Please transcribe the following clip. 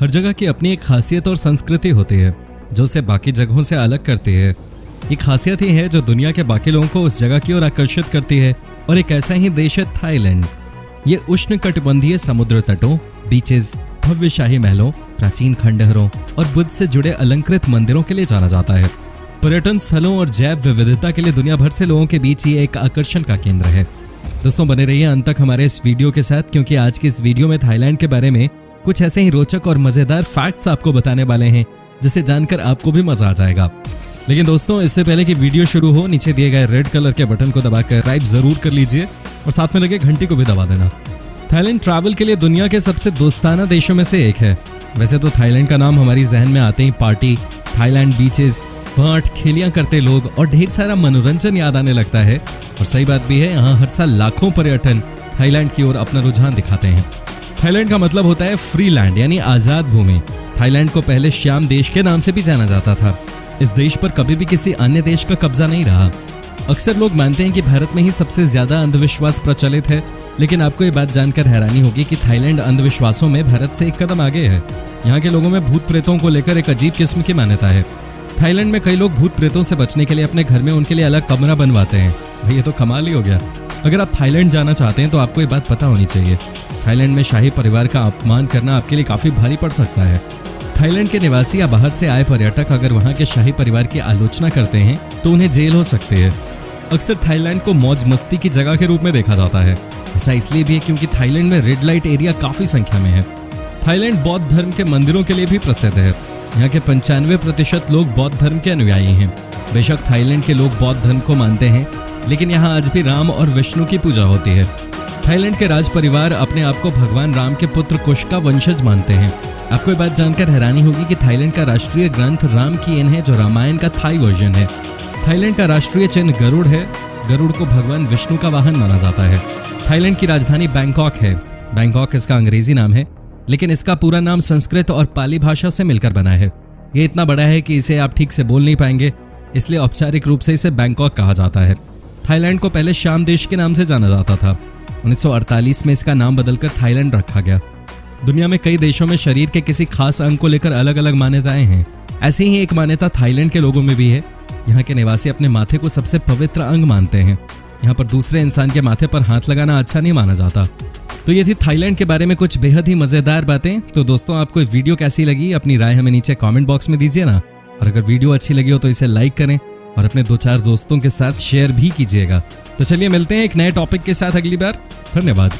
हर जगह की अपनी एक खासियत और संस्कृति होती है, जो उसे बाकी जगहों से अलग करती है। ये खासियत ही है जो दुनिया के बाकी लोगों को उस जगह की ओर आकर्षित करती है, और एक ऐसा ही देश है थाईलैंड। ये उष्ण कटिबंधीय समुद्र तटों, बीचेस भव्य शाही महलों, प्राचीन खंडहरों और बुद्ध से जुड़े अलंकृत मंदिरों के लिए जाना जाता है। पर्यटन स्थलों और जैव विविधता के लिए दुनिया भर से लोगों के बीच ये एक आकर्षण का केंद्र है। दोस्तों, बने रहिए अंत तक हमारे इस वीडियो के साथ, क्योंकि आज की इस वीडियो में थाईलैंड के बारे में कुछ ऐसे ही रोचक और मज़ेदार फैक्ट्स आपको बताने वाले हैं, जिसे जानकर आपको भी मज़ा आ जाएगा। लेकिन दोस्तों, इससे पहले कि वीडियो शुरू हो, नीचे दिए गए रेड कलर के बटन को दबाकर राइट ज़रूर कर लीजिए और साथ में लगे घंटी को भी दबा देना। थाईलैंड ट्रैवल के लिए दुनिया के सबसे दोस्ताना देशों में से एक है। वैसे तो थाईलैंड का नाम हमारी जहन में आते ही पार्टी थाईलैंड बीचेस भाट खेलियाँ करते लोग और ढेर सारा मनोरंजन याद आने लगता है। और सही बात भी है, यहाँ हर साल लाखों पर्यटन थाईलैंड की ओर अपना रुझान दिखाते हैं। थाईलैंड का मतलब होता है फ्री लैंड, यानी आज़ाद भूमि। थाईलैंड को पहले श्याम देश के नाम से भी जाना जाता था। इस देश पर कभी भी किसी अन्य देश का कब्जा नहीं रहा। अक्सर लोग मानते हैं कि भारत में ही सबसे ज़्यादा अंधविश्वास प्रचलित है, लेकिन आपको ये बात जानकर हैरानी होगी कि थाईलैंड अंधविश्वासों में भारत से एक कदम आगे है। यहाँ के लोगों में भूत प्रेतों को लेकर एक अजीब किस्म की मान्यता है। थाईलैंड में कई लोग भूत प्रेतों से बचने के लिए अपने घर में उनके लिए अलग कमरा बनवाते हैं। भाई, ये तो कमाल ही हो गया। अगर आप थाईलैंड जाना चाहते हैं तो आपको ये बात पता होनी चाहिए। थाईलैंड में शाही परिवार का अपमान करना आपके लिए काफ़ी भारी पड़ सकता है। थाईलैंड के निवासी या बाहर से आए पर्यटक अगर वहाँ के शाही परिवार की आलोचना करते हैं तो उन्हें जेल हो सकती है। अक्सर थाईलैंड को मौज मस्ती की जगह के रूप में देखा जाता है। ऐसा इसलिए भी है क्योंकि थाईलैंड में रेड लाइट एरिया काफ़ी संख्या में है। थाईलैंड बौद्ध धर्म के मंदिरों के लिए भी प्रसिद्ध है। यहाँ के पंचानवे प्रतिशत लोग बौद्ध धर्म के अनुयायी हैं। बेशक थाईलैंड के लोग बौद्ध धर्म को मानते हैं लेकिन यहाँ आज भी राम और विष्णु की पूजा होती है। थाईलैंड के राज परिवार अपने आप को भगवान राम के पुत्र कुश का वंशज मानते हैं। आपको ये बात जानकर हैरानी होगी कि थाईलैंड का राष्ट्रीय ग्रंथ राम की एन है, जो रामायण का थाई वर्जन है। थाईलैंड का राष्ट्रीय चिन्ह गरुड़ है। गरुड़ को भगवान विष्णु का वाहन माना जाता है। थाईलैंड की राजधानी बैंकॉक है। बैंकॉक इसका अंग्रेज़ी नाम है, लेकिन इसका पूरा नाम संस्कृत और पाली भाषा से मिलकर बना है। ये इतना बड़ा है कि इसे आप ठीक से बोल नहीं पाएँगे, इसलिए औपचारिक रूप से इसे बैंकॉक कहा जाता है। थाईलैंड को पहले श्याम देश के नाम से जाना जाता था। 1948 में इसका नाम बदलकर थाईलैंड रखा गया। दुनिया में कई देशों में शरीर के किसी खास अंग को लेकर अलग अलग मान्यताएँ हैं। ऐसी ही एक मान्यता थाईलैंड के लोगों में भी है। यहाँ के निवासी अपने माथे को सबसे पवित्र अंग मानते हैं। यहाँ पर दूसरे इंसान के माथे पर हाथ लगाना अच्छा नहीं माना जाता। तो ये थी थाईलैंड के बारे में कुछ बेहद ही मज़ेदार बातें। तो दोस्तों, आपको वीडियो कैसी लगी? अपनी राय हमें नीचे कॉमेंट बॉक्स में दीजिए ना। और अगर वीडियो अच्छी लगी हो तो इसे लाइक करें। और अपने दो चार दोस्तों के साथ शेयर भी कीजिएगा। तो चलिए मिलते हैं एक नए टॉपिक के साथ अगली बार। धन्यवाद।